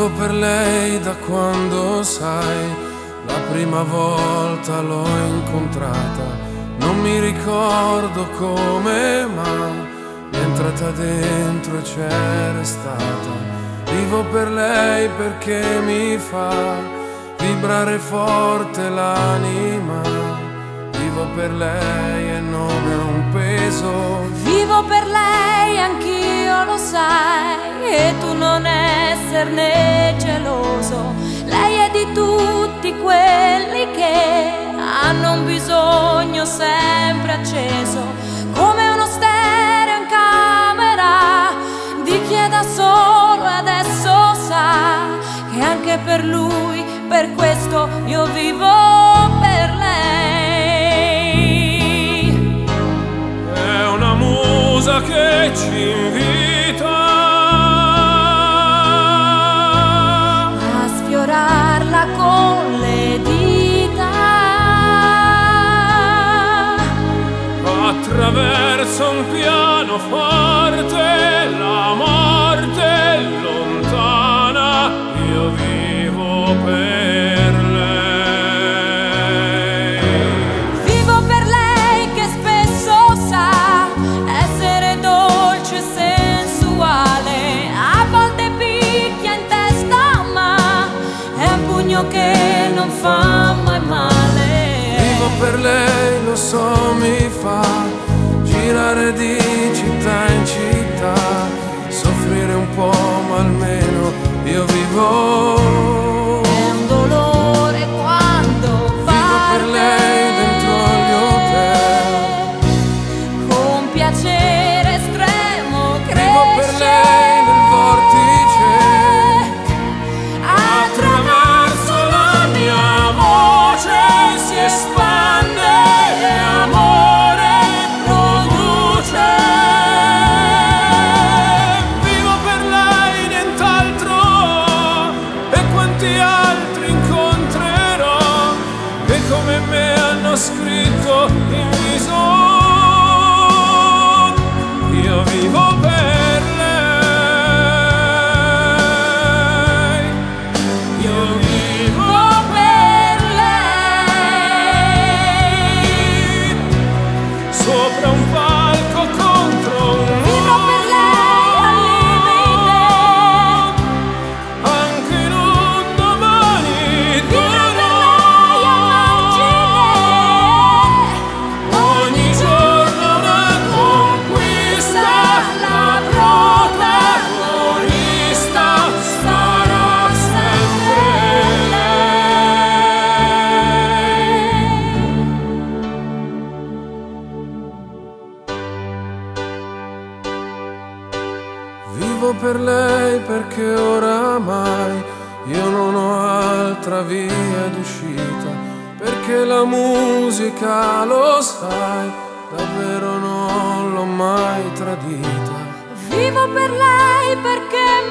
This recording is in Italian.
Vivo per lei da quando sai, la prima volta l'ho incontrata. Non mi ricordo come, ma è entrata dentro e c'è restata. Vivo per lei perché mi fa vibrare forte l'anima. Vivo per lei e non è un peso. Vivo per lei, anch'io lo sai, e tu non esserne geloso. Lei è di tutti quelli che hanno un bisogno sempre acceso, come uno stereo in camera di chi è da solo e adesso sa che anche per lui, per questo io vivo per lei. È una musa che ci invita attraverso un pianoforte la morte lontana io vivo per lei Vivo per lei che spesso sa essere dolce e sensuale. A volte picchia in testa, ma è un pugno che non fa mai male. Per lei lo so mi fa girare di città in città soffrire un po' ma almeno io vivo Vivo per lei perché oramai io non ho altra via d'uscita, perché la musica, lo sai, davvero non l'ho mai tradita. Vivo per lei perché